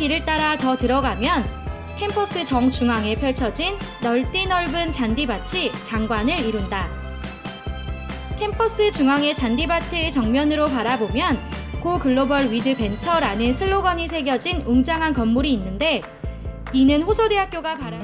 길을 따라 더 들어가면 캠퍼스 정중앙에 펼쳐진 넓디 넓은 잔디밭이 장관을 이룬다. 캠퍼스 중앙의 잔디밭을 정면으로 바라보면 Go Global with Venture라는 슬로건이 새겨진 웅장한 건물이 있는데 이는 호서대학교가 바라